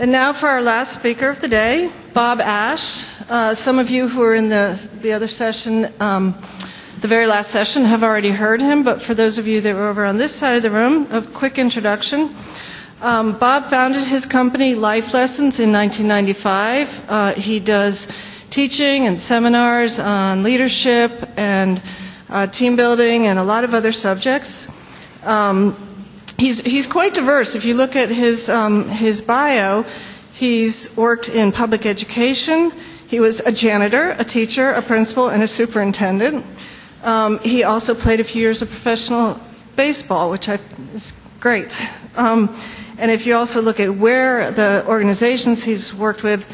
And now for our last speaker of the day, Bob Ash. Uh, some of you who were in the, the other session, um, the very last session, have already heard him, but for those of you that were over on this side of the room, a quick introduction. Um, Bob founded his company, Life Lessons, in 1995. Uh, he does teaching and seminars on leadership and uh, team building and a lot of other subjects. Um, he's, he's quite diverse. If you look at his, um, his bio, he's worked in public education. He was a janitor, a teacher, a principal, and a superintendent. Um, he also played a few years of professional baseball, which I, is great. Um, and if you also look at where the organizations he's worked with,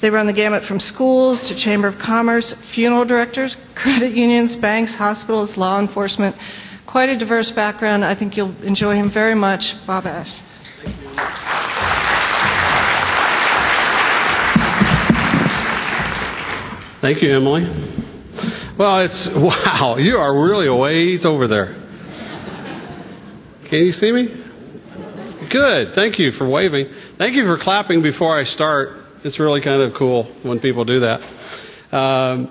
they run the gamut from schools to Chamber of Commerce, funeral directors, credit unions, banks, hospitals, law enforcement, quite a diverse background. I think you'll enjoy him very much. Bob Ash. Thank you, Emily. Well, it's wow, you are really a ways over there. Can you see me? Good. Thank you for waving. Thank you for clapping before I start. It's really kind of cool when people do that. Um,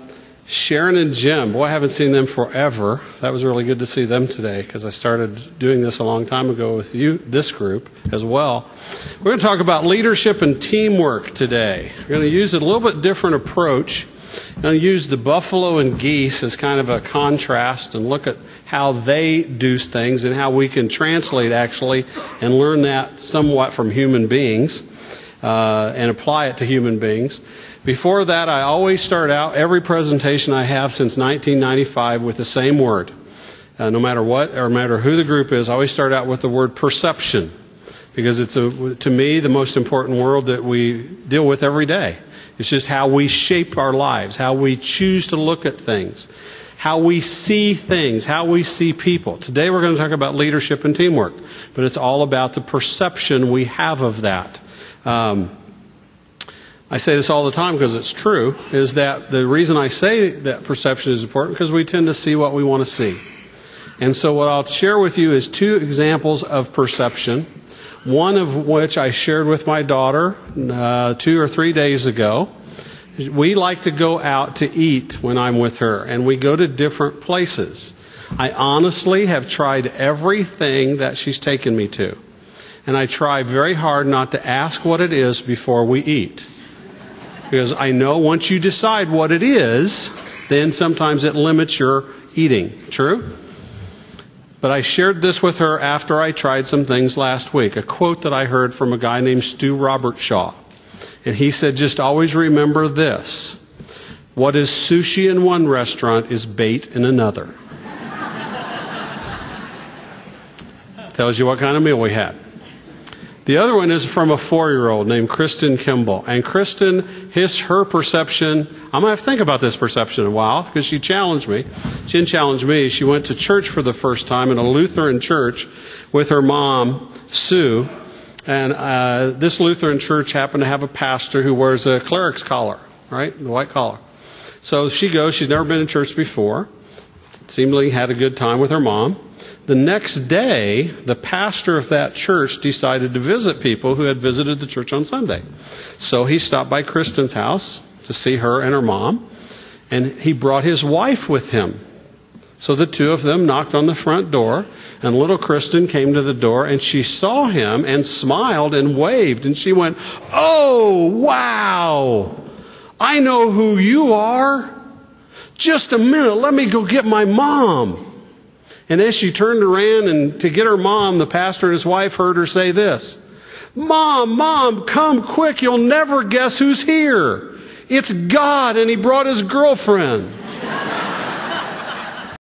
Sharon and Jim, boy, I haven't seen them forever. That was really good to see them today because I started doing this a long time ago with you, this group as well. We're going to talk about leadership and teamwork today. We're going to use a little bit different approach. I'm going to use the buffalo and geese as kind of a contrast and look at how they do things and how we can translate actually and learn that somewhat from human beings uh, and apply it to human beings. Before that, I always start out every presentation I have since 1995 with the same word. Uh, no matter what, or no matter who the group is, I always start out with the word perception. Because it's, a, to me, the most important world that we deal with every day. It's just how we shape our lives, how we choose to look at things, how we see things, how we see people. Today we're going to talk about leadership and teamwork, but it's all about the perception we have of that. Um, I say this all the time because it's true, is that the reason I say that perception is important because we tend to see what we want to see. And so what I'll share with you is two examples of perception, one of which I shared with my daughter uh, two or three days ago. We like to go out to eat when I'm with her, and we go to different places. I honestly have tried everything that she's taken me to. And I try very hard not to ask what it is before we eat. Because I know once you decide what it is, then sometimes it limits your eating. True? But I shared this with her after I tried some things last week. A quote that I heard from a guy named Stu Robertshaw. And he said, just always remember this. What is sushi in one restaurant is bait in another. Tells you what kind of meal we had. The other one is from a four-year-old named Kristen Kimball. And Kristen, his, her perception, I'm going to have to think about this perception a while because she challenged me. She didn't challenge me. She went to church for the first time in a Lutheran church with her mom, Sue. And uh, this Lutheran church happened to have a pastor who wears a cleric's collar, right? The white collar. So she goes. She's never been in church before. Seemingly had a good time with her mom. The next day, the pastor of that church decided to visit people who had visited the church on Sunday. So he stopped by Kristen's house to see her and her mom, and he brought his wife with him. So the two of them knocked on the front door, and little Kristen came to the door, and she saw him and smiled and waved, and she went, Oh, wow! I know who you are. Just a minute, let me go get my mom. And as she turned around and to get her mom, the pastor and his wife heard her say this Mom, Mom, come quick. You'll never guess who's here. It's God, and He brought His girlfriend.